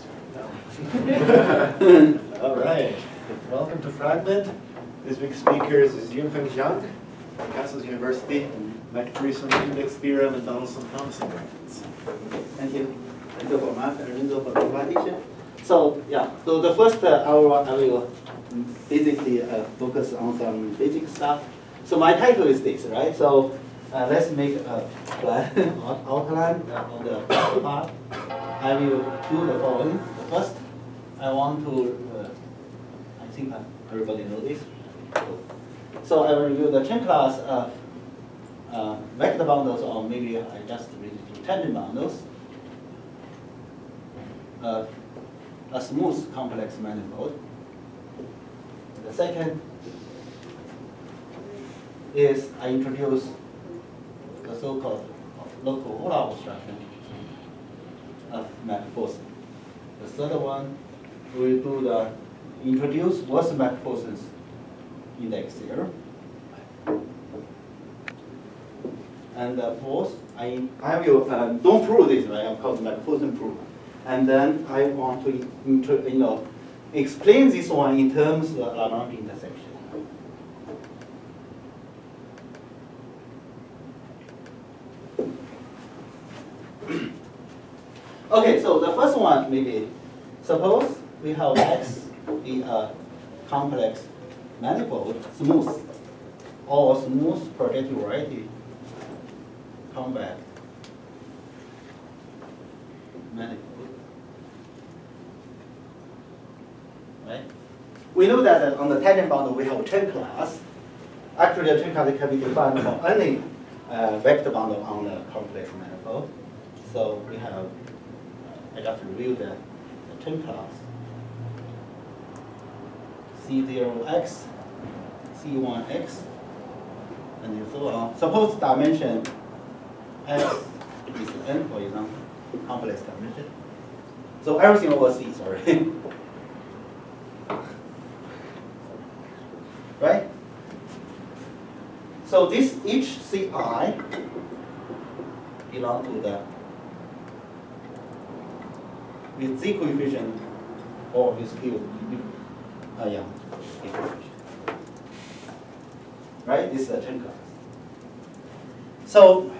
All right. Welcome to Fragment. This week's speaker is Yunfeng Jiang from Kansas University, MacPherson Index Theorem and Donaldson-Thomas brackets. Thank you. Thank you for and for the invitation. So, yeah, so the first uh, hour I will basically uh, focus on some basic stuff. So my title is this, right? So uh, let's make a plan, outline of the part. I will do the following. The first, I want to, uh, I think uh, everybody knows this. So I will review the Chern class of uh, vector bundles, or maybe I just read it to tangent bundles. Uh, a smooth complex manifold. The second is I introduce the so-called local obstruction of MacPherson. The third one, we do the introduce what's MacPherson's index here. And the fourth, I, I will, uh, don't prove this, right, of course, MacPherson proof. And then I want to, you know, explain this one in terms of Lagrange intersection. Okay, so the first one maybe, suppose we have X be a complex manifold, smooth, or smooth projective variety compact manifold. Right? We know that uh, on the tangent bundle we have a Chern class. Actually, a Chern class can be defined for any uh, vector bundle on the complex manifold. So we have, I to reviewed the, the class. C0x, C1x, and so on. Suppose dimension x is n, for example, complex dimension. So everything over C, sorry. right? So this each Ci belong to the with Z coefficient or with Q, uh, yeah. Right? This is a Chern class. So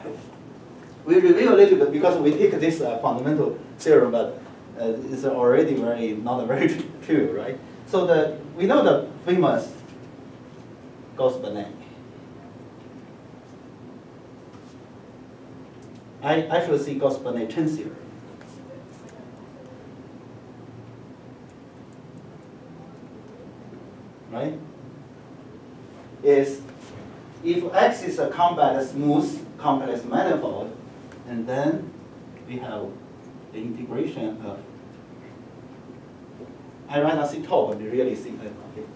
we review a little bit because we take this uh, fundamental theorem, but uh, it's already very not very true, right? So the we know the famous Gauss-Bonnet. I I should see Gauss-Bonnet Chern theorem. Right? Is if X is a compact, smooth, complex manifold, and then we have the integration of I rather see top, but really see uh, okay.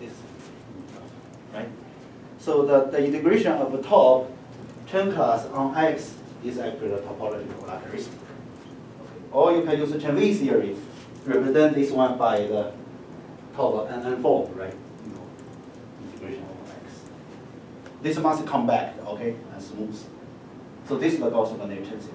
This, right? So the, the integration of the top Chern class on X is actually the topological characteristic. Or you can use Chern-Weil theory, represent this one by the top and unfold, right? You know, integration of X. This must come back, okay, and smooth. So this is the Chern theory.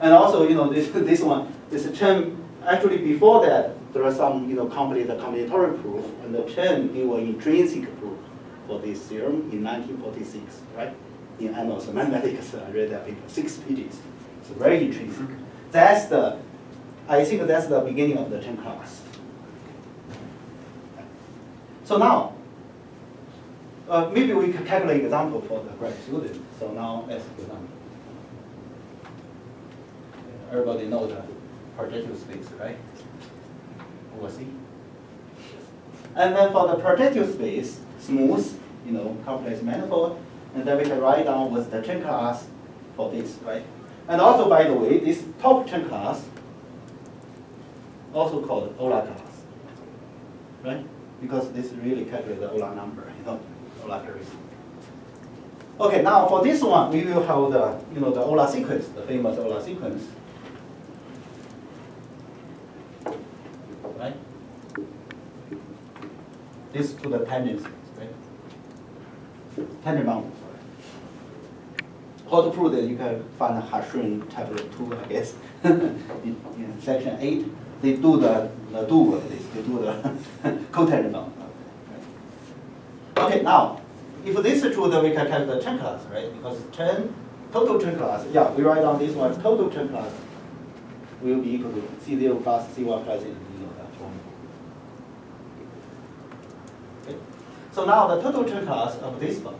And also, you know, this, this one, this term actually before that, there are some, you know, complete the combinatorial proof, and the Chern gave an intrinsic proof for this theorem in 1946, right? In Annals of Mathematics, I read that paper, six pages. It's very intrinsic. That's the, I think that's the beginning of the Chern class. So now, uh, maybe we can calculate example for the grad student. So now let's down. Everybody knows the projective space, right? Over C. And then for the projective space, smooth, you know, complex manifold, and then we can write down what's the Chern class for this, right? And also, by the way, this top Chern class, also called Euler class, right? Because this really calculates the Euler number, you know, Euler characteristic. Okay, now for this one, we will have the, you know, the Euler sequence, the famous Euler sequence. Right? This to the tangent space, right? Tangent boundary, sorry. how to prove that you can find Hartshorne chapter two, I guess. in, in section eight, they do the, the do this, they do the bound. Okay, now, if this is true, then we can calculate the Chern class, right? Because Chern, total Chern class, yeah, we write down this one, total Chern class will be equal to C0 plus C1 plus, you know, that form. Okay. So now the total Chern class of this one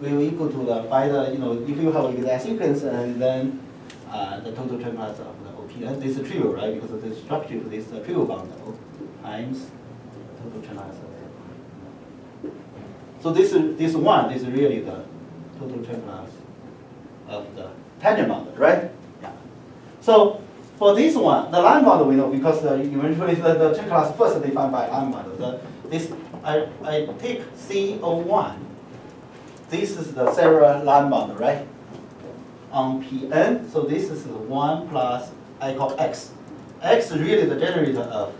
will equal to the, by the, you know, if you have exact sequence and then uh, the total class of the OP, and this is trivial, right? Because of the structure of this uh, trivial bundle times total class of the So this this one, this is really the total class of the tangent bundle, right? Yeah. So for this one, the line bundle we know because the, eventually the, the Chern class first defined by line bundle. The, this, I, I take CO1 this is the Serre line bundle, right? On Pn, so this is 1 plus I call x. x is really the generator of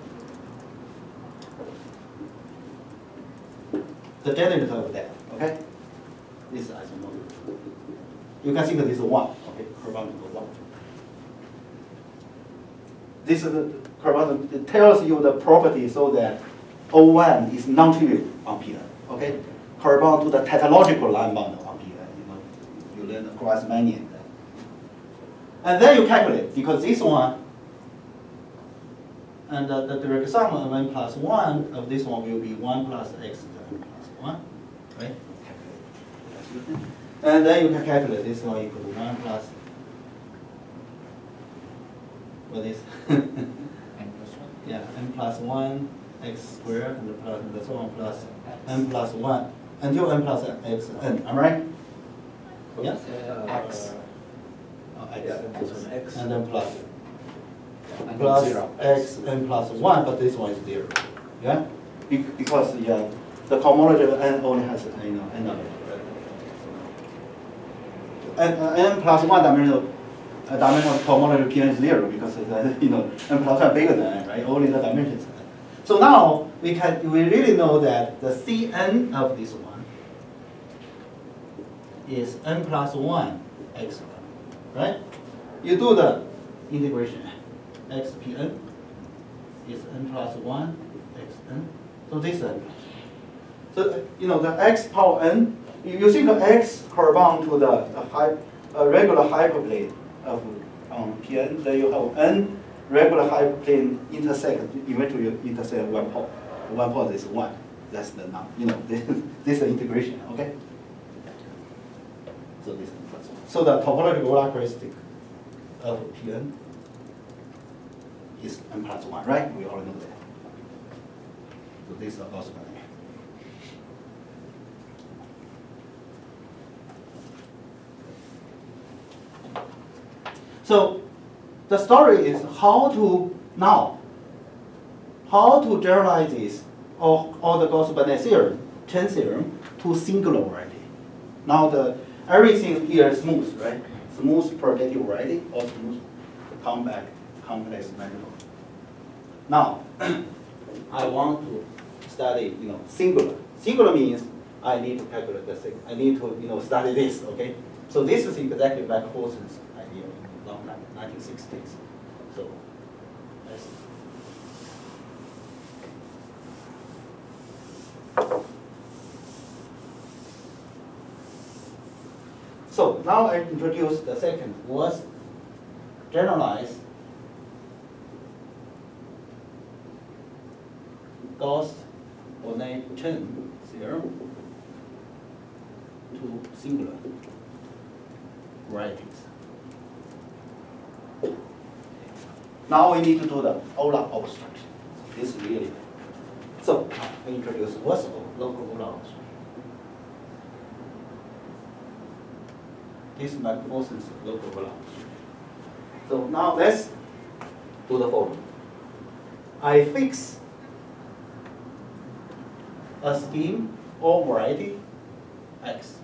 the generator of that, okay? This is isomorphic. You can think of this 1, okay, to 1. This is the corresponding, it tells you the property so that O1 is non-trivial on Pn, okay? correspond to the tautological line bundle on here. You know, you learn the Grassmannian. And then you calculate, because this one, and the, the direct sum of n plus 1 of this one will be 1 plus x n plus 1, right? And then you can calculate this one equal to 1 plus, what is? n plus 1. Yeah, n plus 1 x squared and plus and so on plus n plus 1 until n plus x n, am I right? Yeah? Uh, X. X. Yeah, x. And then plus, And plus zero. x n plus one, but this one is zero, yeah? Be- Because the, uh, the cohomology of n only has, you know, n of it. And, uh, n plus one dimensional, uh, dimensional cohomology of Pn is zero because, uh, you know, n plus one bigger than n, right? Only the dimensions. So now, we can, we really know that the Cn of this one is n plus one x one, right? You do the integration, x pn is n plus one xn, so this is n plus. So, uh, you know, the x power n, you you think the x correspond to the, the regular hyperplane of um, pn, then you have n regular hyperplane intersect, eventually you intersect one pole. One pole is one. That's the number, you know, this, this is the integration, okay? So this. So the topological characteristic of Pn is n plus one, right? We all know that. So this is also going So the story is how to now, how to generalize this or, or the Gauss-Bonnet theorem, Chern theorem, to singular variety. Now the everything here is smooth, right? Smooth projective variety or smooth compact complex manifold. Now, I want to study, you know, singular. Singular means I need to calculate the thing. I need to, you know, study this, okay? So this is exactly like Wilson's idea in the long 1960s. So, let's So now I introduce the second was generalized Gauss Bonnet Chern theorem to singular varieties. Now we need to do the Euler obstruction. This is really so I introduce what's local Euler obstruction. This is MacPherson's local Euler. So now let's do the following. I fix a scheme or variety x.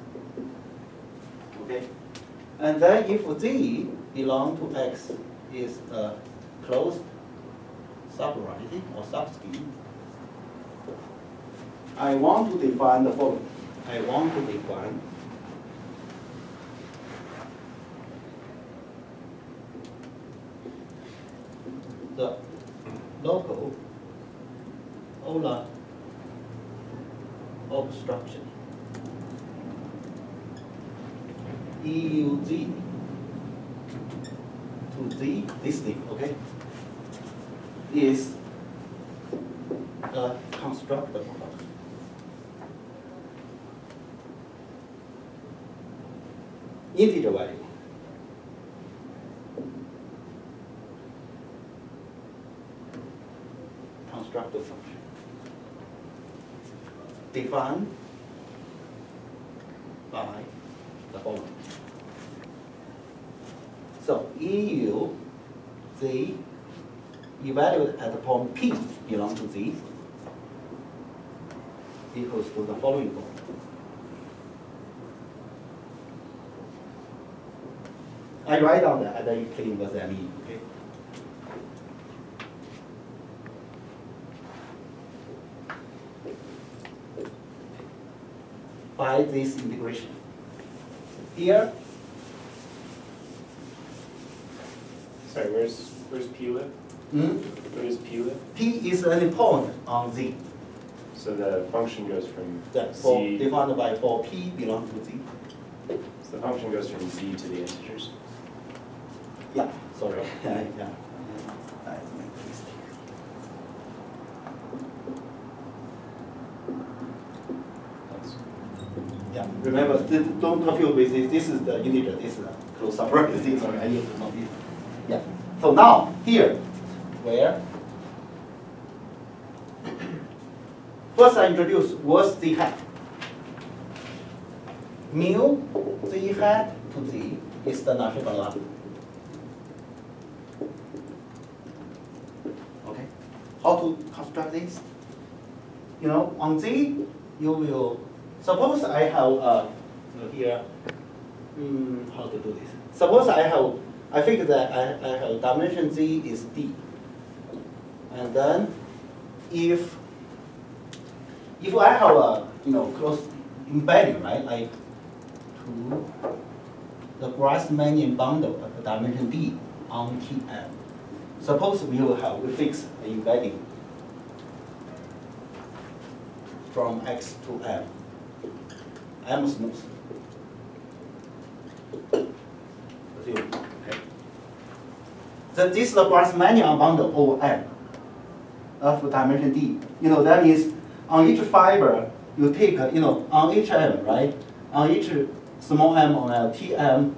Okay? And then if z belong to x is a closed subvariety or subscheme, I want to define the following. I want to define the local Euler obstruction EUZ to Z, this thing, okay, is a constructor product. Integer value. Constructor function. Defined by the following. So EU Z evaluated at the point P belong to Z equals to the following form. I write down you claim what that mean, okay? By this integration. Here, Sorry, where's, where's P live? hmm, P live? P is any point on Z. So the function goes from That for Z, defined by for P belong to Z. so the function goes from Z to the integers. Yeah, sorry. Yeah, yeah. I made a mistake. That's- Yeah, remember, don't confuse with this, this is the integer, this is the close up parentheses, sorry, I used to not this. Yeah, so now, here, where? First I introduce what's z hat. Mu z hat to z is the Nash-Bourgeois. Okay, how to construct this? You know, on z, you will, suppose I have, uh, here, hmm, how to do this? Suppose I have, I think that I, I have dimension z is d. And then, if, if I have a, you know, close embedding, right, like to the Grassmannian bundle of the dimension d on Tm. Suppose we will have, we fix embedding from x to m. m smooth. Assume, okay. Then this is the Grassmannian bundle over m of dimension d. You know, that means on each fiber, you take, you know, on each m, right? On each small m on a tm,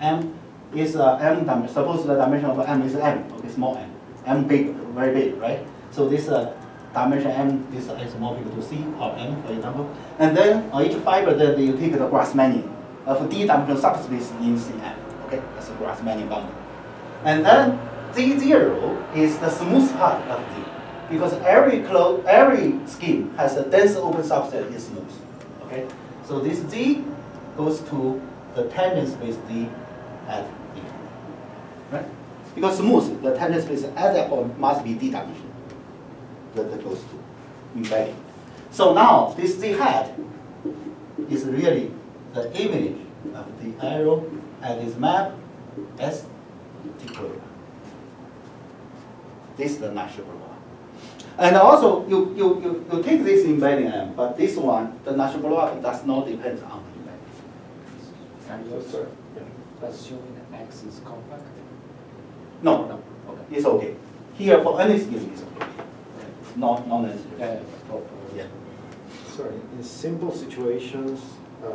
m is uh, m dimension. Suppose the dimension of m is m, okay, small m. m big, very big, right? So this uh, dimension m is uh, is more big to c or m, for example. And then on each fiber, then you take the Grassmannian of d dimensional subspace in Cm. Okay, that's a Grassmannian bundle. And then Z0 is the smooth part of Z. Because every clo every scheme has a dense open subset is smooth. Okay? So this Z goes to the tangent space Z at D. Right? Because smooth, the tangent space at that point must be D dimension. That that goes to embedding. So now this Z hat is really the image of the arrow at this map S equilibrium. This is the natural law. And also, you, you, you, you take this embedding M, but this one, the natural law does not depend on the embedding. Yes, sir. Assuming X is compact? No, No, okay. it's okay. Here, for any scheme, it's okay. Not, not Yeah, necessary. yeah. Sorry, in simple situations, uh,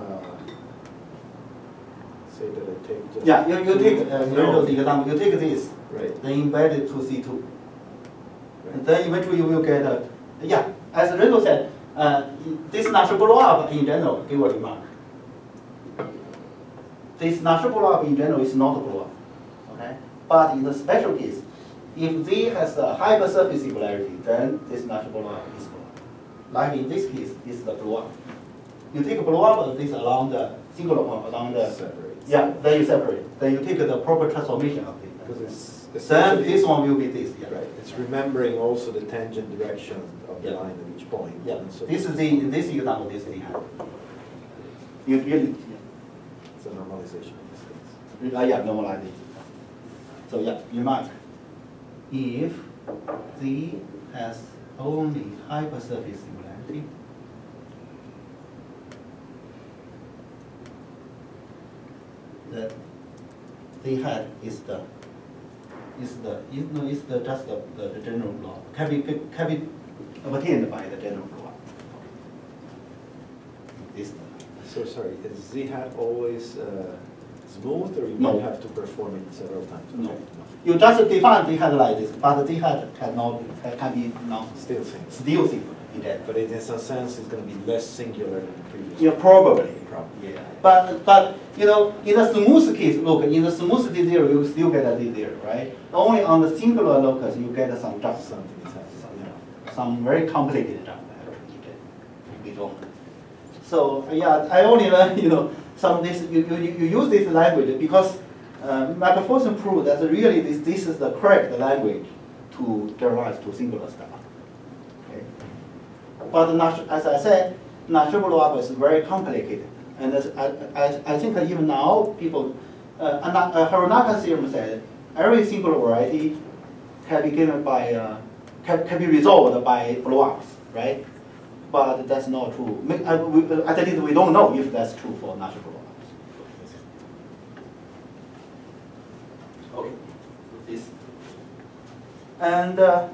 say that I take just. Yeah, you, you take, uh, No. you example, you take this, Right, then embed it to C two. And right. then eventually you will get a, yeah, as Renzo said, uh, this Nash blow up in general, give a remark. This Nash blow up in general is not a blow up, okay? But in the special case, if Z has a hypersurface singularity, then this natural should blow up is blow up. Like in this case, this is the blow up. You take a blow up of this along the singular point, along the, Separate. yeah, then you separate. Then you take the proper transformation of it. Because it's Then this one will be this, yeah. Right, it's remembering also the tangent direction of the Yeah. line at each point. Yeah, so- this is the, in this example, this hand. You really, It's a normalization in this case. yeah, uh, yeah, normalization. So yeah, remark. If Z has only hypersurface singularity, the Z hat is the is the is no is the just the, the, the general law can be can be obtained by the general law. This So sorry, is Z hat always uh, smooth or you No. might have to perform it several times? No. You just define the hat like this, but Z hat cannot uh, can be not Still same. still single in that. But in some sense, it's gonna be less singular than the previous. Yeah, probably. Probably. Yeah. But but you know, in the smooth case, look, in the smooth D zero, you still get a D zero, right? Only on the singular locus you get some jump, some, is some very complicated jump. you. We don't. So yeah, I only learn you know some this you, you, you use this language because uh, MacPherson proved that really this this is the correct language to generalize to singular stuff. Okay. But nat- as I said, Nash blow-up is very complicated. And as I, I, think that even now, people, uh, uh, Hironaka theorem said every single variety can be given by, uh, can, can be resolved by blow-ups, right? But that's not true. We- At least we don't know if that's true for Nash blow-ups. Okay, this. And uh,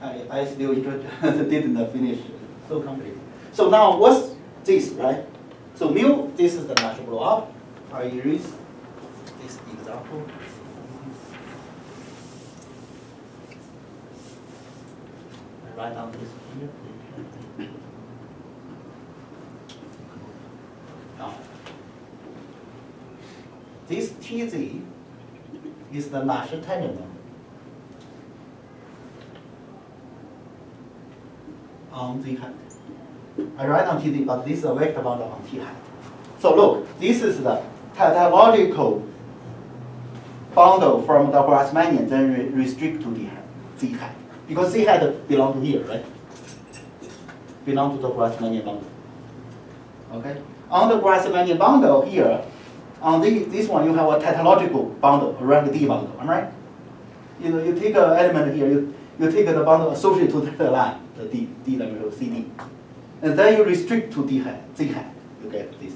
I, I still didn't finish, so complicated. So now what's this, right? So mu, this is the Nash blow up. I erase this example. I write down this here. Now, this TZ is the Nash tangent bundle. on Z hat. I write on TZ, but this is a vector bundle on T hat. So look, this is the tautological bundle from the Grassmannian, then re- restrict to hat, Z hat. Because Z hat belong to here, right? Belong to the Grassmannian bundle. Okay? On the Grassmannian bundle here, on the, this one you have a tautological bundle, a rank D bundle, am right? You know, you take an element here, you, you take the bundle associated to the line, the D, D dimensional CD. And then you restrict to D hat, Z hat, you get this.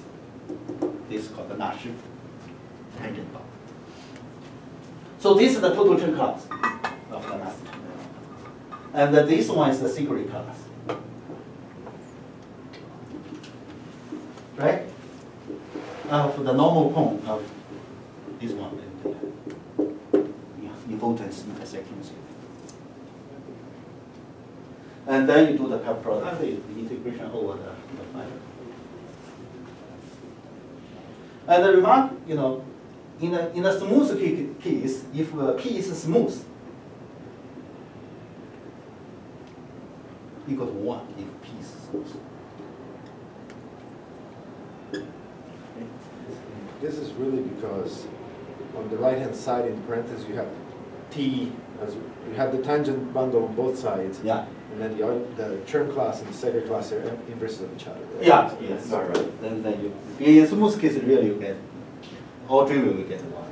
This is called the Nash tangent bundle. So this is the total Chern class of the Nash. And this one is the Segre class. Right? Of the normal cone of this one. Yeah, importance intersections. And then you do the cup product, the integration over the, the fiber. And the remark, you know, in a, in a smooth ca- case, if uh, P is smooth, equal to one if P is smooth. This is really because on the right-hand side in parentheses, you have T, as you have the tangent bundle on both sides. Yeah. And then the, the Chern class and the Segre class are inverses of each other. right? Yeah, yes, you are right. Then, then you, in smooth case, really you get, all trivial you get one.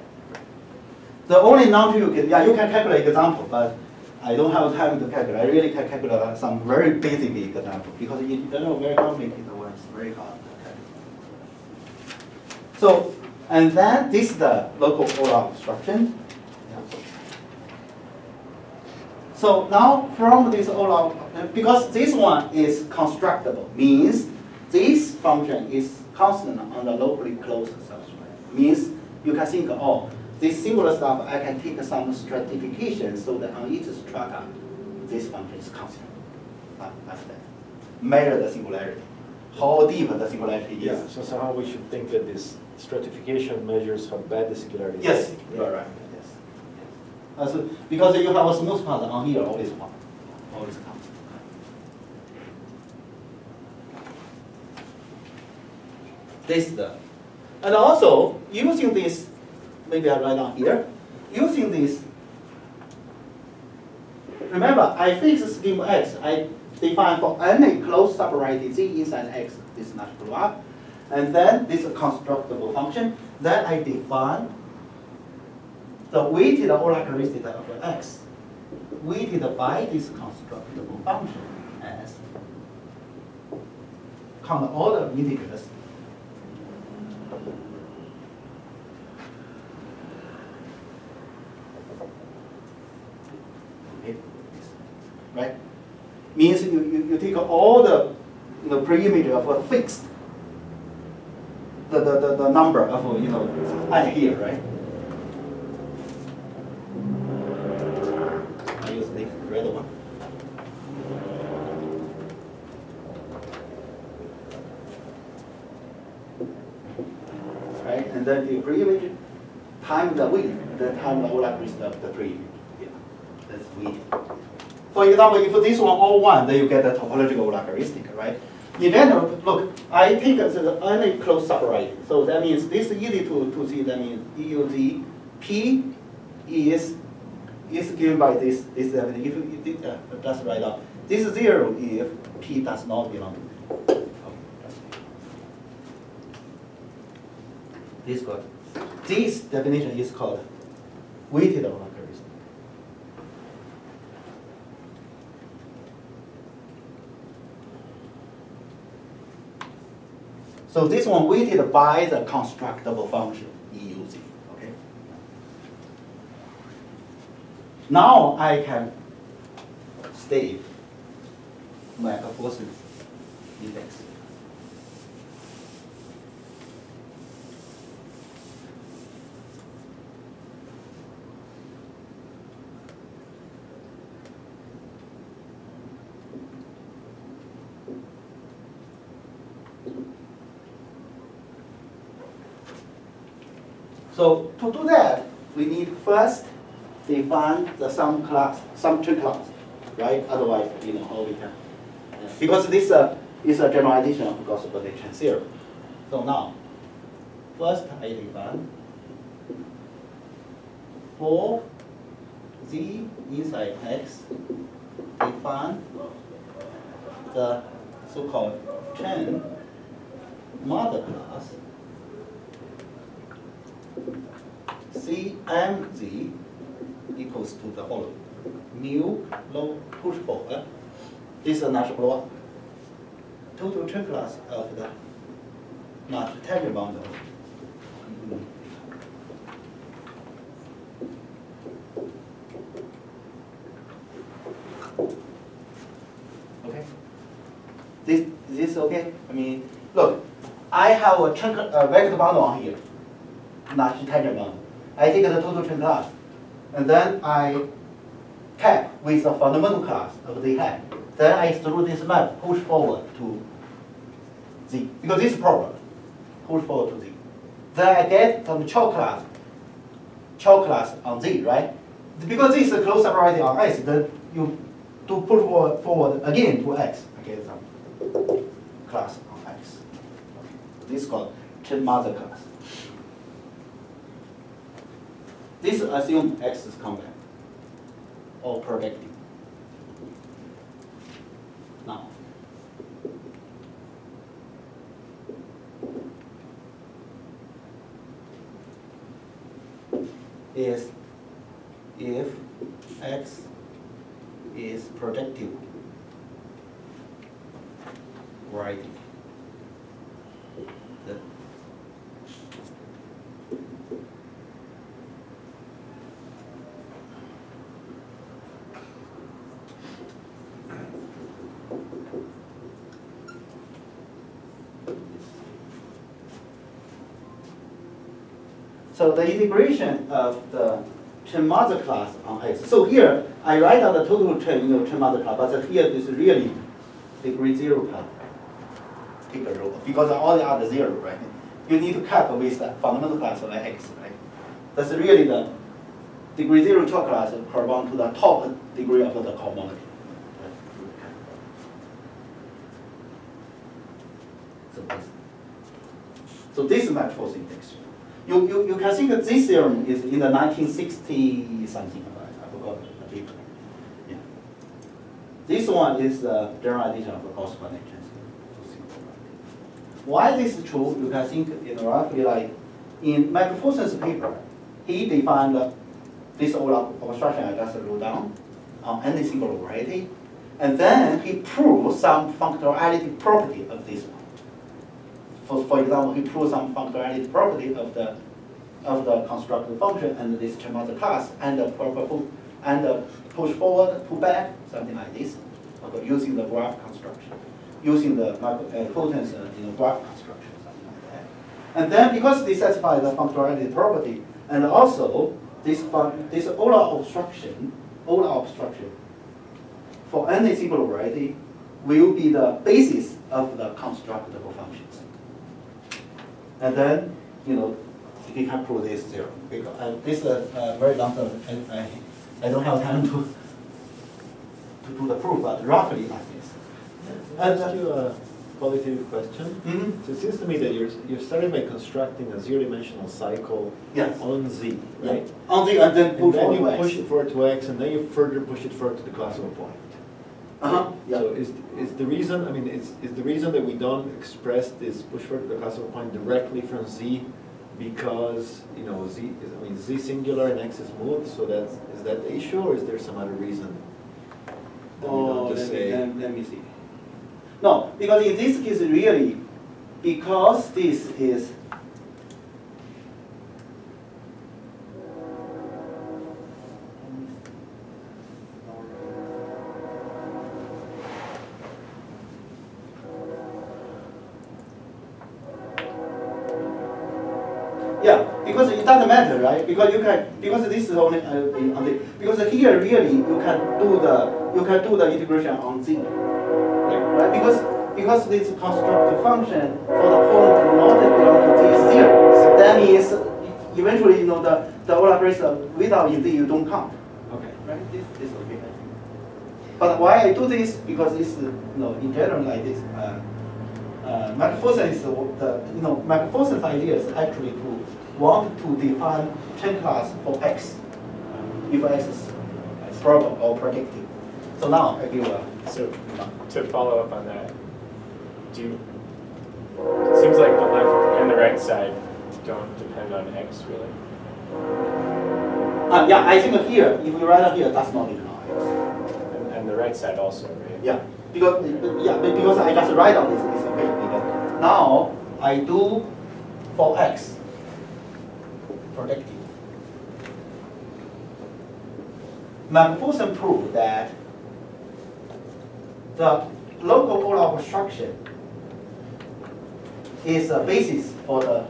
The only non-trivial case, yeah, you can calculate example, but I don't have time to calculate. I really can calculate uh, some very basic example because in general, very complicated ones, very hard to calculate. So, and then this is the local Euler obstruction. So now from this uh, because this one is constructible, means this function is constant on the locally closed substrate. Means you can think, oh, this singular stuff, I can take some stratification so that on each strata, this function is constant. Like that. Measure the singularity. How deep the singularity is. Yeah, so somehow we should think that this stratification measures how bad the singularity is. Yes, you are right, yes. Uh, so, because you have a smooth part on here, always one, always constant. This is the, and also using this, maybe I write down here, using this, remember, I fix scheme X, I define for any closed subvariety Z inside X, this not blow up. And then this constructible function, then I define the weighted characteristic of x weighted by this constructible function as count all the integers right? Means you, you, you take all the know, pre-image of a fixed the, the, the, the number of uh, you know i here, right? I use the red one. Right, and then the pre-image times the width, then times the Euler characteristic of the pre-image. Yeah, that's width. For example, if this one all one, then you get the topological characteristic, right? General, look, I take the only close subwriting. So that means this is easy to, to see. That means EUZ P is is given by this this definition. If you uh, just write out this is zero if P does not belong to this. This definition is called weighted Euler characteristic. So this one weighted by the constructible function EUZ. Okay. Now I can state my hypothesis index. So to do that, we need first define the sum class, sum tree class, right? Otherwise, you know, how we can. Because this uh, is a generalization of Gauss-Bonnet theorem. So now, first I define for z inside x, define the so-called chain mother class CMZ equals to the following. Mu low push forward. Eh? This is Nash block. Total Chern class of the Nash tangent bundle. Okay. This this okay? I mean, look, I have a chunk a vector bundle on here. Nash tangent bundle. I take the total Chern class, and then I cap with the fundamental class of the head. Then I through this map push forward to z because this is problem. Push forward to z. Then I get some Chow class, Chow class on z, right? Because this is a close subwriting on x, then you to push forward, forward again to x. I get some class on x. This is called Chern-Mather class. This assume x is compact or projective. Now, is if x is projective, right? The The integration of the Chern-Mather class on X. So here, I write down the total Chern, chain mother class, but here is really degree zero class. Because all the other zero, right? You need to cap with the fundamental class of X, right? That's really the degree zero class correspond to the top degree of the this, so this is my force index. You, you, you can think that this theorem is in the 1960 something, I I forgot the paper. Yeah. This one is the generalization of the Gauss-Bonnet why this is true, you can think, know, roughly like, in MacPherson's paper, he defined this Euler obstruction I just wrote down on any single variety, and then he proved some functionality property of this one. For, for example, he proved some functionality property of the of the constructed function and this Chern-Mather class and the and the push forward, pull back, something like this, okay, using the graph construction, using the uh, Fulton's uh, know, graph construction, something like that. And then because they satisfy the functionality property, and also this this Euler obstruction, Euler obstruction for any single variety will be the basis of the constructible functions. And then, you know, you can prove this theorem. Because uh, this is a very long term. I, I, I don't have time to to do the proof, but roughly like this. I'll ask you a qualitative question. Mhm. So it seems to me that you're, you're starting by constructing a zero-dimensional cycle Yes. on Z, Yeah. right? On the and then And then you push it forward to X, and then you further push it forward to the classical point. Uh-huh. Yeah. So is, is the reason, I mean, is, is the reason that we don't express this push forward to the classical point directly from Z because, you know, Z, is I mean, Z singular and X is smooth, so that's, is that the issue, or is there some other reason? Oh, let me, let, let me see. No, because in this case, really, because this is Because you can, because this is only uh, on the, because here really you can do the, you can do the integration on z, right? Because because this constructed function for the point not belong to z zero, so that means eventually you know the the brace without z you don't count, okay. right? This this okay. But why I do this because it's you know in general like this. Uh, uh, MacPherson is the, the you know MacPherson's idea is actually to want to define Chern class for x if x is probable or projective. So now I give a So to follow up on that, do you, it seems like the left and the right side don't depend on x really. uh, yeah I think here if we write it here that's not enough. And, and the right side also, right? Yeah because yeah because I just write on this it's okay because now I do for x projective. MacPherson proved that the local Euler obstruction is a basis for the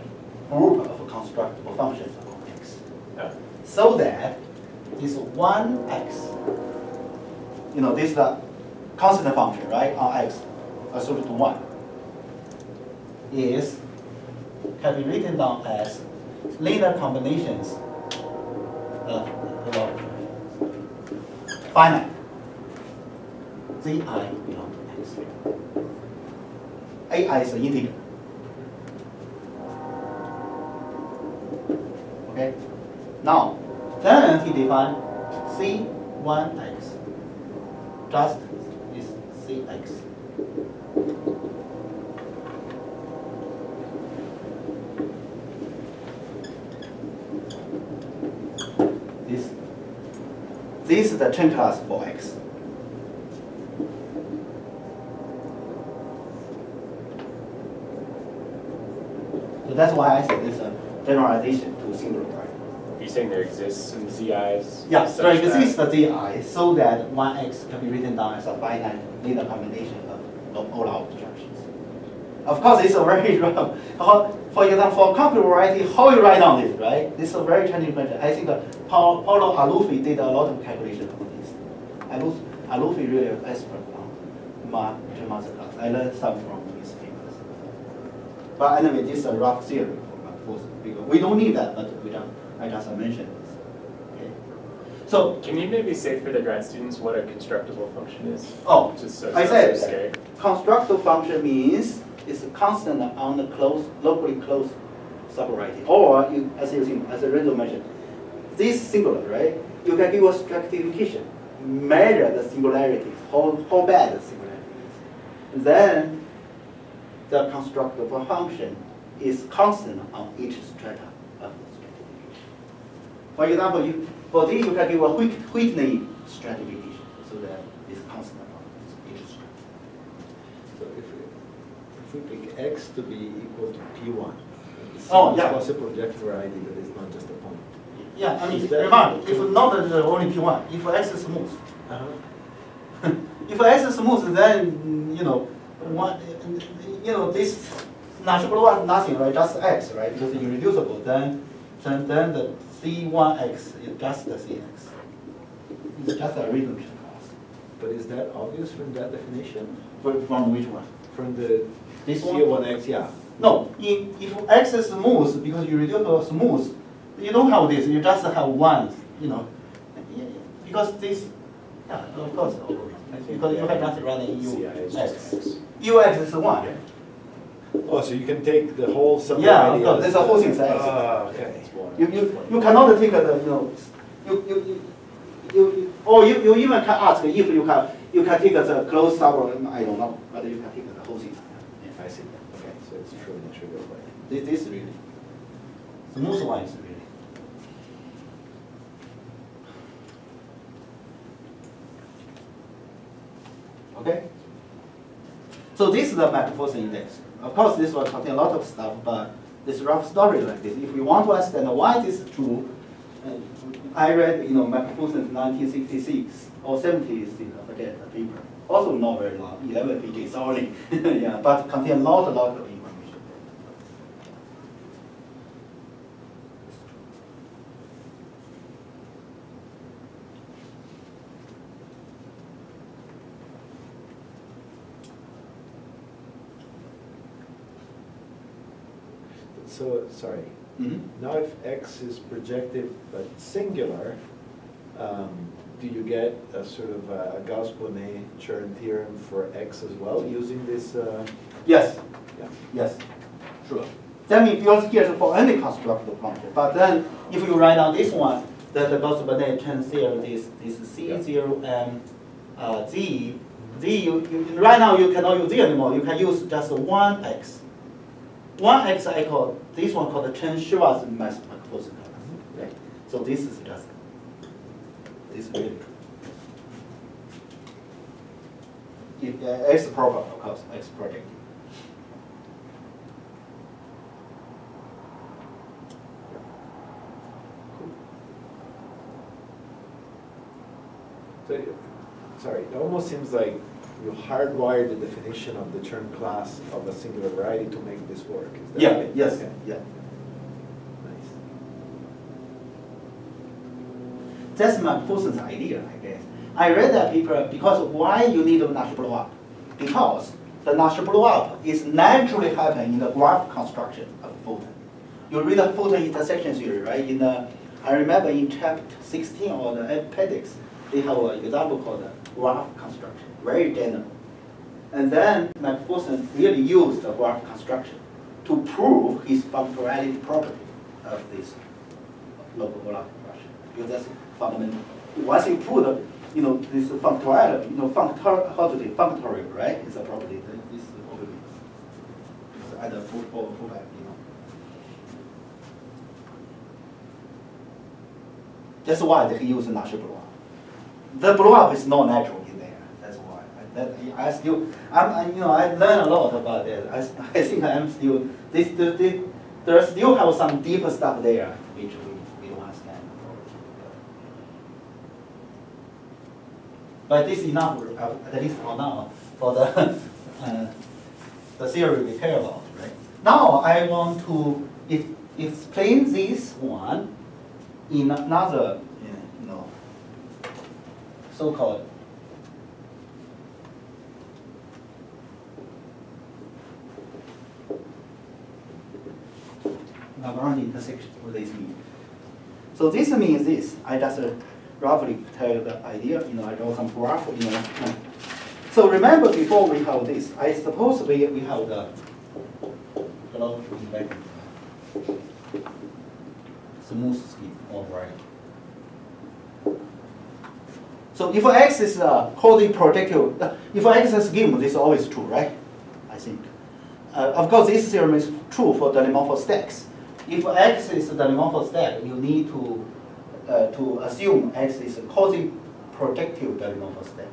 group of constructible functions on x. Yeah. So that this 1x, you know, this is the constant function, right, on x, assumed to 1, is, can be written down as linear combinations of finite. Zi belong to x. Ai is an integer. Okay? Now, then he define C1x. Just is Cx. This, this is the Chern class for x. So that's why I said it's a generalization to singular variety. You're saying there exists some zi's? Yeah, such so this that- is the ZI, so that one x can be written down as a finite linear combination of Euler obstructions. Of course, it's a very rough. For example, for complex variety, how you write down this, right? This is a very challenging question. I think uh, Paolo, Paulo Alufi did a lot of calculation on this. Aluffi, Aluffi really an expert on ma Chern-Mather class. I learned some from his papers. But anyway, this is a rough theory for because we don't need that, but we don't, I just mentioned this. Okay. So, Can you maybe say for the grad students what a constructible function is? oh, Just so I said- so constructive function means it's constant on the close, locally closed subvariety. Oh. Or you, as you as Renzo mentioned, this singular, right? You can give a stratification, measure the singularities, how, how bad the singularity is. Then the constructible function is constant on each strata of the stratification. For example, you, for this you can give a Whit- Whitney stratification, so that it's constant on each strata. So if we, if we pick x to be equal to p1, it's Oh, it's yeah. possible projective variety that is not just a point. Yeah, I mean, that- remember, if not the uh, only P1, if X is smooth, uh-huh. if X is smooth, then, you know, one, you know, this natural one, nothing, right, just X, right, because it's irreducible, then, then, then the C1X is just the CX. It's just a random class. But is that obvious from that definition? From, from which one? From the This one? CO1x, yeah. No, if, if X is smooth, because irreducible smooth, you don't have this, you just have one, you know. Because this, yeah, of course, because you have just run in CI is just UX. UX is one. Oh, so you can take the whole subvariety. Yeah, of course, there's a whole thing X. Ah, okay. You, you, you cannot take the, you know, you, you, you, you, or you, you even can ask if you can, you can take the closed suburb, I don't know, but you can take the whole thing. Yeah. I see, okay, true in a trivial way. This, this really, one is really. Okay? So this is the MacPherson index. Of course, this will contain a lot of stuff, but this rough story like this. If we want to understand why this is true, uh, I read, you know, MacPherson's 1966 or 70s, I forget the paper. Also not very long, 11 pages only. yeah, but contain a lot, a lot of So, sorry, Mhm. now if x is projective but singular, um, do you get a sort of a Gauss-Bonnet Chern theorem for x as well, using this, uh, Yes, yeah? yes, sure. That means here is for any constructible function, but then if you write down this one, then the Gauss-Bonnet Chern theorem is, this C zero and uh, Z. Z, you, you, right now you cannot use Z anymore, you can use just one X. One X I call, this one called the Chern-Schwartz mass MacPherson class, right? So this is just, this is really true. If, uh, X proper, of course, X project. So, sorry, it almost seems like you hardwire the definition of the Chern class of a singular variety to make this work, is that Yeah, right? yes, Okay. yeah. Nice. That's MacPherson's idea, I guess. I read that paper because why you need a Nash blow up? Because the Nash blow up is naturally happen in the graph construction of Fulton. You read the Fulton intersection theory, right? In the, I remember in chapter 16 or the appendix, they have an example called the graph construction, very general. And then MacPherson really used the graph construction to prove his functionality property of this local obstruction. Because that's fundamental. Once you prove you know, this functorial, you know, functor, how to say, functorial, right? Is a property, this is property. It's either full, full, full back, you know. That's why they use Nash blow up. The blow up is not natural in there. That's why. I, that, I still, I'm, I, you know, I learn a lot about that. I, I think I'm still, this, this, this, there still have some deeper stuff there which we, we don't understand. But this is enough, uh, at least for now, for the, uh, the theory we care about, right? Now I want to ex- explain this one in another, you know, so-called Lagrange intersection, what this mean? So this means this, I just uh, roughly tell the idea, you know, I draw some graph, you know. So remember before we have this, I suppose we, we have the smooth scheme, all right. So if X is a wholly projective, if X is a scheme, this is always true, right? I think. Uh, of course, this theorem is true for Deligne-Mumford stacks. If X is a Deligne-Mumford stack, you need to, uh, to assume X is a quasi-projective Deligne-Mumford stack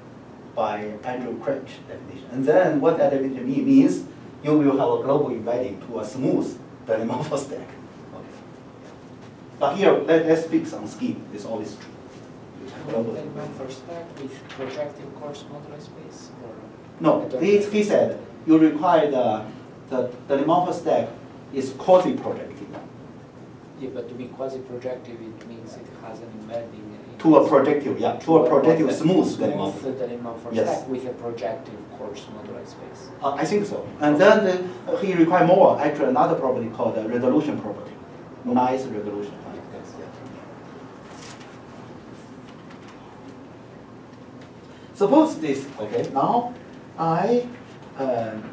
by Andrew Kresch definition. And then what that definition mean- means, you will have a global embedding to a smooth Deligne-Mumford stack. Okay. But here, let, let's fix on scheme, it's always true. Global- stack with projective coarse moduli space or? No, he, he said, you require the, the, the stack is quasi-projective Yeah, but to be quasi-projective, it means it has an embedding. in to a projective, yeah, to a projective smooth Smooth. Deligne-Mumford Yes. stack with a projective coarse moduli space. Uh, I think so. And then uh, he required more, actually another property called the resolution property. Nice resolution. Suppose this, okay, now I, um,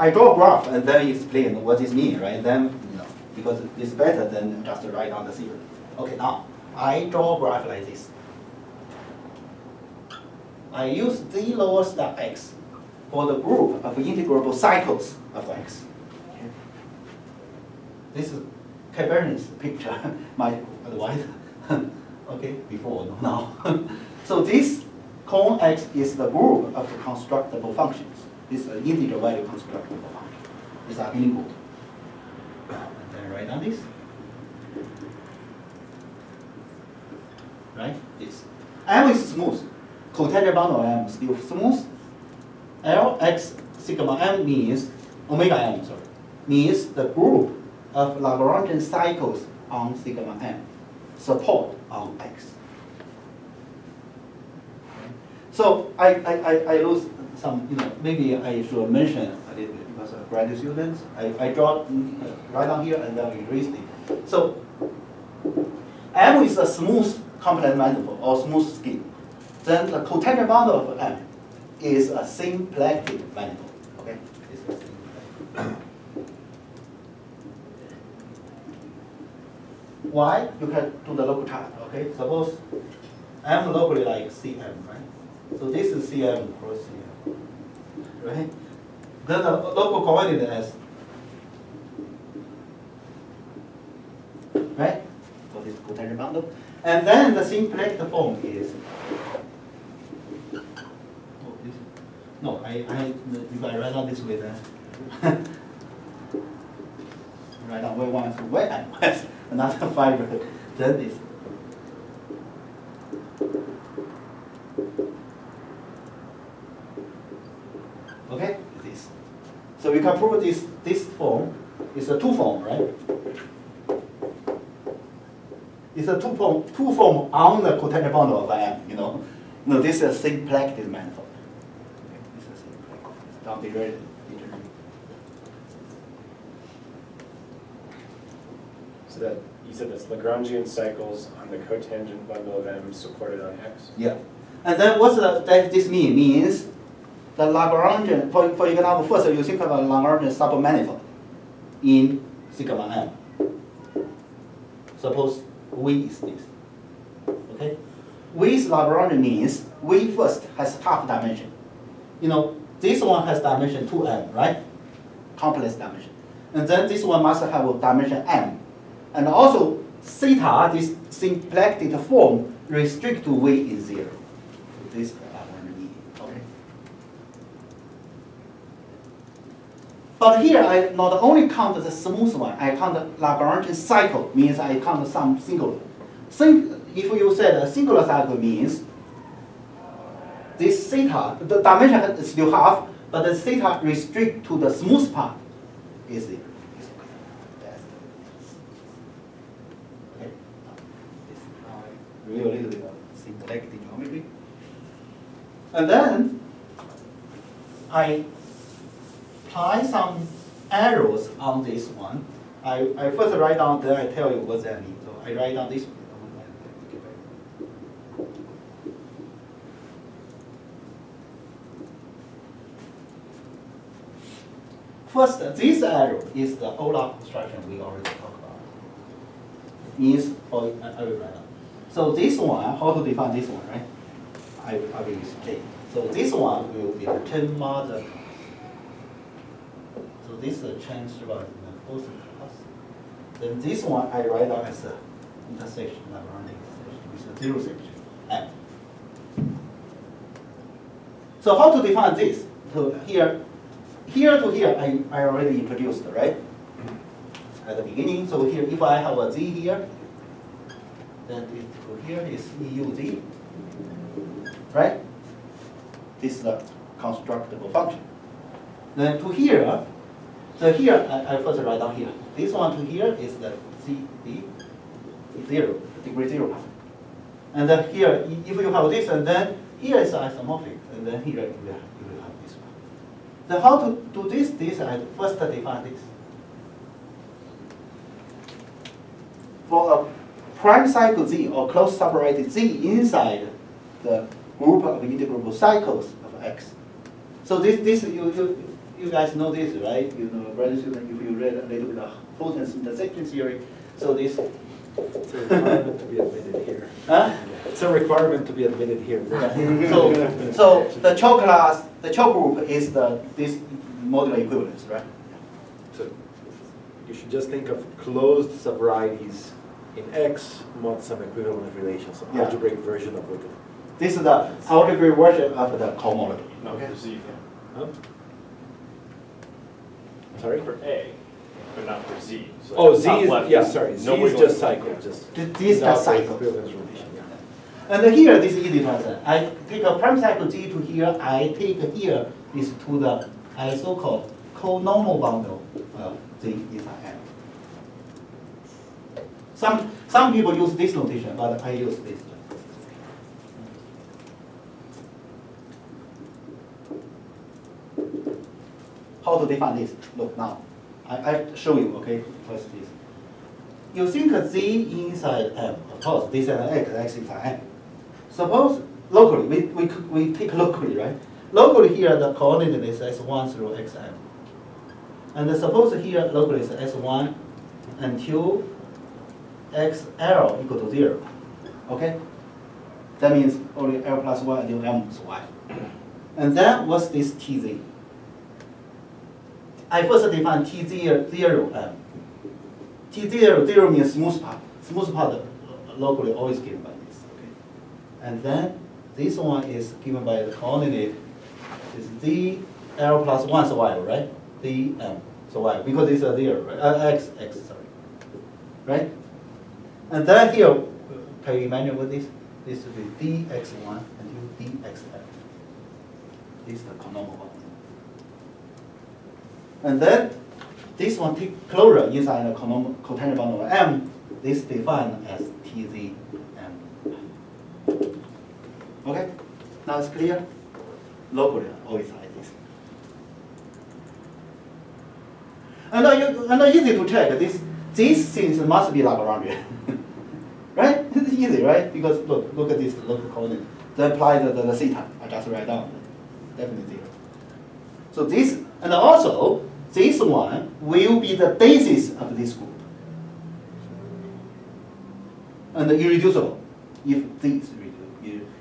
I draw a graph and then explain what this means, right? Then, you know, because it's better than just write on the theorem. Okay, now I draw a graph like this. I use z lower star x for the group of integrable cycles of x. This is Cabernet picture, my advice, okay, before, no, now. so this cone x is the group of constructible functions. This is an integer value constructible function. Are input. And then write down this. Right, this. M is smooth. Cotangent bundle M is still smooth. Lx sigma m means, omega m, sorry, means the group of Lagrangian cycles on sigma m, support on x. So I, I, I, I lose some, you know, maybe I should mention a little bit because of graduate students. I, I draw mm, uh, right down here and then erase it. So M is a smooth complex manifold or smooth scheme. Then the cotangent bundle of M is a symplectic manifold. Okay? Why? You can do the local chart. Okay? Suppose M locally like Cm, right? So this is Cm cross Cm, right? Then the local coordinate as right? So this cotangent bundle. And then the symplectic form is Oh, no, I, I, if I write down this way then. Uh, write down way one, so way and another fiber, then this. Okay, this. So we can prove this, this form is a two form, right? It's a two form, two form on the cotangent bundle of M, you know. No, this is a symplectic manifold. Okay, This is symplectic. It's not derived. So that, you said that's Lagrangian cycles on the cotangent bundle of M supported on X? Yeah. And then what's the, that this mean? Means the Lagrangian, for, for example, first you think about Lagrangian submanifold in sigma M. Suppose V is this. Okay? V is Lagrangian means V first has half dimension. You know, this one has dimension 2m, right? Complex dimension. And then this one must have a dimension m. And also, theta, this symplectic form, restrict to V is zero. This uh, is Lagrangian median, okay? But here I not only count the smooth one, I count the Lagrangian cycle, means I count some singular. Sing, if you said a singular cycle means this theta, the dimension is still half, but the theta restrict to the smooth part is it? Okay. That's okay. This now I review a little uh, bit of symplectic geometry. And then I apply some arrows on this one. I, I first write down, then I tell you what that means. So I write down this. First, this arrow is the Euler obstruction we already talked about. Means, for, I I will write down. So this one, how to define this one, right? I, I will explain. So this one will be the Chern-Mather. This change about the both class. Then this one I write down as a intersection, Lagrange intersection with a zero section. So how to define this? So here, here to here, I, I already introduced, right? At the beginning, so here, if I have a z here, then it to here is EUZ, right? This is the constructible function. Then to here, so here, I, I first write down here. This one to here is the CD zero, degree zero. And then here, if you have this, and then here is isomorphic, and then here you will, you will have this one. Then how to do this? This I first define this. For a prime cycle Z or close separated Z inside the group of integrable cycles of X. So this, this you, you, you guys know this, right? You know, graduate student, if you read a little bit of Fulton's intersection theory, so this, It's a requirement to be admitted here. huh? It's a requirement to be admitted here. So, so the Chow class, the Chow group is the, this modular equivalence, right? So You should just think of closed subvarieties in X mod some equivalent relations, Yeah. algebraic version of what. This is the algebraic version of the cohomology. Not Okay. Huh? Sorry? for A, but not for Z. So Oh, Z top is, left yeah, sorry, Z no is wiggle just room. cycle, just. Th- This is without the cycle. Equivalence relation, yeah. And here, this is easy to understand. I take a prime cycle G to here, I take here this to the I so-called co-normal bundle of Z inside M. Some, some people use this notation, but I use this. How to define this? Look now. I, I show you, okay, first this. You think Z inside M, of course, this and X, X inside M. Suppose locally, we, we, we take locally, right? Locally here, the coordinate is S1 through Xm. And suppose here locally is S1 until XL equal to zero, okay? That means only L plus one until M is Y. And then what's this TZ? I first define TZ zero M. T zero, zero means smooth part. Smooth part locally always given by this. Okay. And then this one is given by the coordinate is d l plus one so y, right? d m so y because it's a zero, right? Uh, x x sorry, right? And then here, can you imagine what this? This will be dx one until dx m. This is the conormal one. And then this one take closure inside the container of M. This defined as TZM. Okay, now it's clear. Locally, oh, always like this. And now you, and now easy to check. This these things must be Lagrangian, right? It's easy, right? Because look, look at this local coordinate. Then apply the, the, the theta. I just write down. Definitely zero. So this, and also, this one will be the basis of this group. And irreducible, if this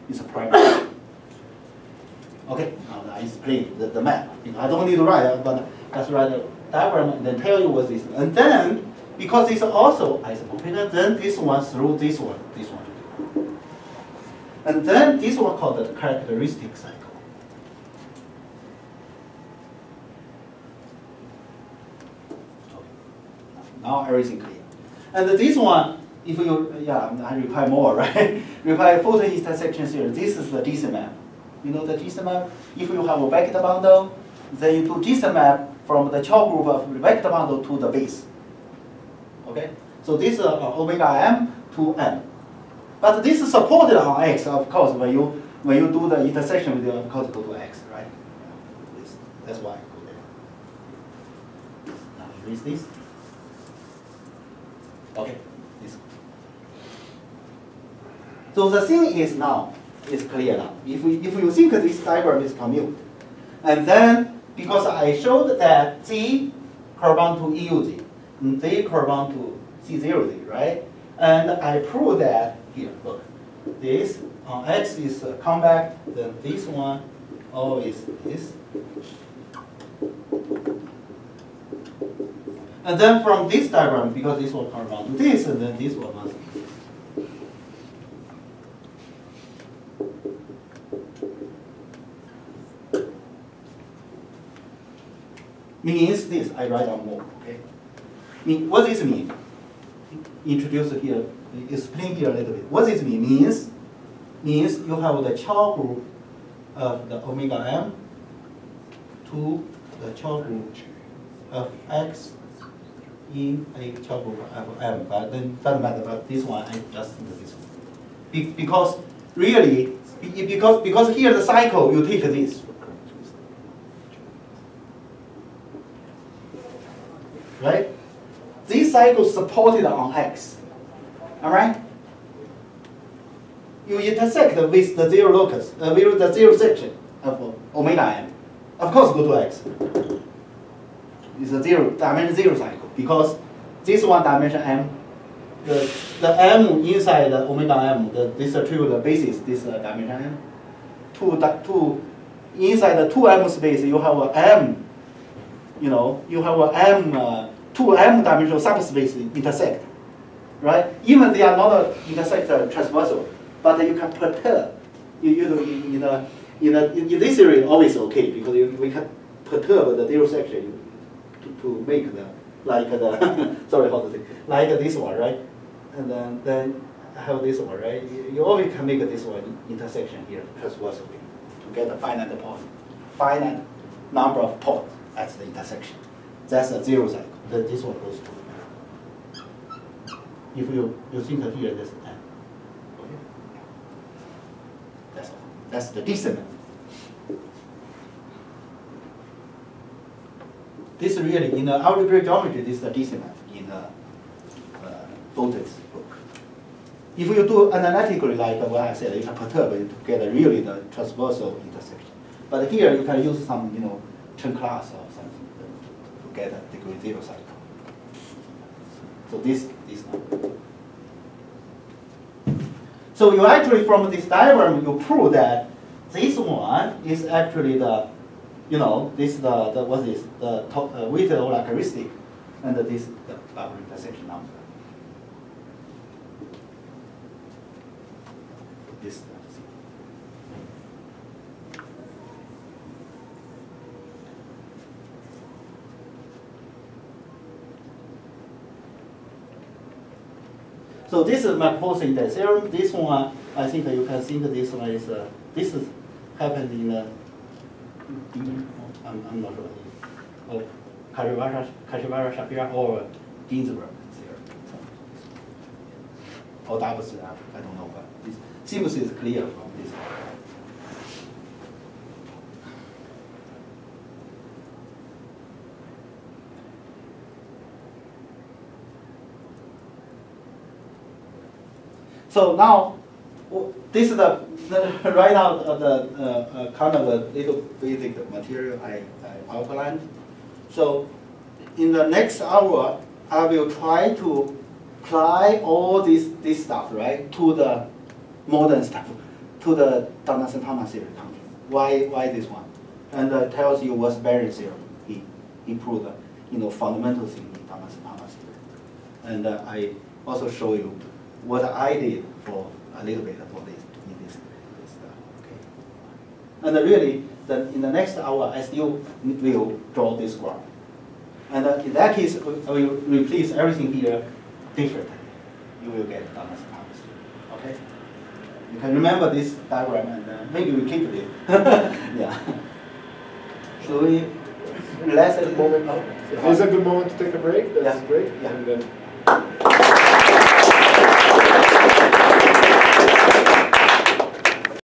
is a prime. Okay, now I explain the, the map. I don't need to write, but just write a diagram and then tell you what this. is. And then, because it's also isomorphic, then this one through this one, this one. And then this one called the characteristic cycle. Okay. Now everything clear. And this one, if you, yeah, I reply more, right? reply Fulton intersection theory, this is the Gysin map. You know the Gysin map? If you have a vector bundle, then you do Gysin map from the child group of the vector bundle to the base. Okay? So this is uh, omega m to n. But this is supported on x, of course, when you when you do the intersection with the of course go to x, right? That's why I go there. Now erase this. Okay, this. So the thing is now, is clear now. If, we, if you think this diagram is commute, and then because I showed that Z correspond to EUZ, and Z correspond to C0Z, right? And I prove that here, look, this on X is uh, compact, then this one always is. And then from this diagram, because this will correspond to this, and then this one must. Means this, I write down more, okay? Mean, what does this mean? Introduce here, explain here a little bit. What does this mean? Means, means you have the Chow group of the omega m to the Chow group of x in a group of m. But then doesn't matter. But this one, I just think this one. Be, because really, be- because because here the cycle, you take this. right? This cycle supported on X, all right? You intersect with the zero locus, uh, with the zero section of omega m. Of course, go to X. It's a zero dimension zero cycle because this one dimension m, the the m inside the omega m, the this trivial basis, this uh, dimension m. Two two inside the two m space, you have a m you know, you have a m, uh, two m dimensional subspace intersect, right? Even they are not uh, intersect uh, transversal, but you can perturb. You, you know, in, in, in, this theory, always okay because you, we can perturb the zero section to, to make the like the sorry how to say like this one, right? And then then have this one, right? You, always can make this one intersection here transversally to get a finite point, finite number of points at the intersection. That's a zero cycle. Then this one goes to. If you, you think here, that's n. Okay? That's, that's the dissonant. This really, in the algebraic geometry, this is the dissonant in the uh, Fulton's book. If you do analytically, like what I said, you can perturb it to get really the transversal intersection. But here you can use some, you know, Chern class or something to get a degree zero cycle. So this this. So you actually from this diagram you prove that this one is actually the, you know, this the, the what is the top, uh, characteristic, and this the double intersection number. This. So this is MacPherson index theorem. This one, I think you can think this one is, uh, this is happened in, uh, I'm, I'm not sure. Oh, Kashiwara, Kashiwara Schapira or Ginzburg theorem. Or Davos, I uh, I don't know, but this seems is clear from this. So now, this is the, the right out of the uh, uh, kind of a little basic material I, I outlined. So in the next hour, I will try to apply all this, this stuff, right, to the modern stuff, to the Donaldson Thomas theory. Why, why this one? And uh, tells you what's Behrend theorem. He, he proved, you know, fundamental thing in Donaldson Thomas theory. And uh, I also show you what I did for a little bit for this, in this, this stuff, okay? And really, the, in the next hour, I still will draw this graph. And uh, in that case, I will replace everything here differently. You will get Thomas Thomas, okay? You can remember this diagram and uh, maybe we keep it. yeah. So we relax at the moment. If there's a good moment to take a break, that's Yeah. great. Yeah.